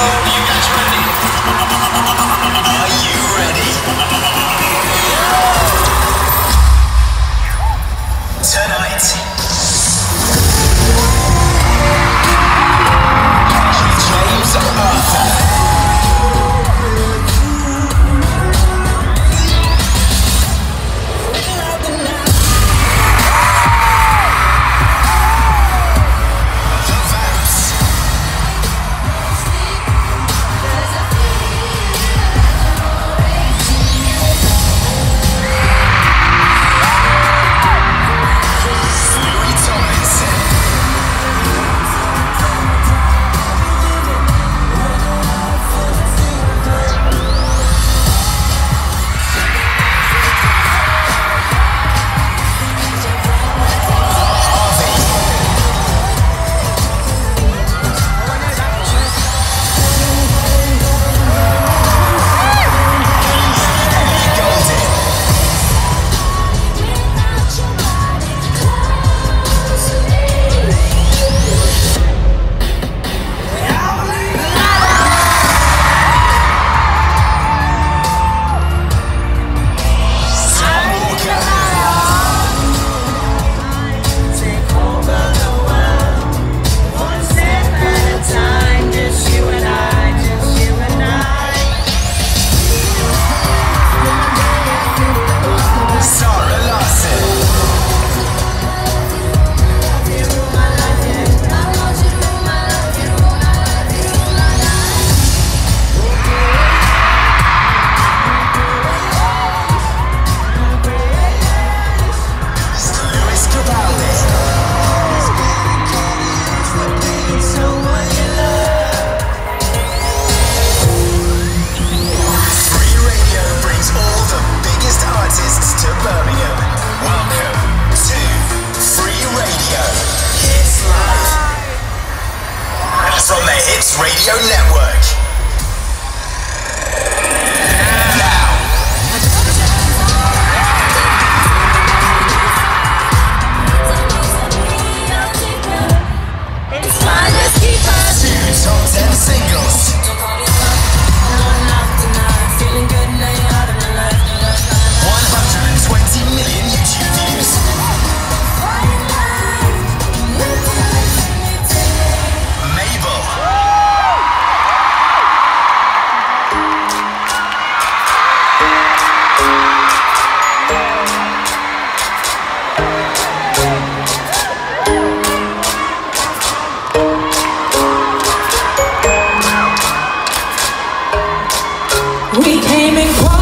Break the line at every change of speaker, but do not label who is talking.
you guys ready? Radio Network.
We came in